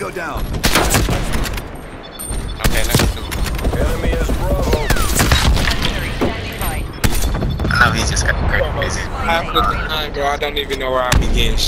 Tango down. Okay, let's do it. Enemy is Bravo. Now standing he just got crazy. Half the time, bro, I don't even know where I begin.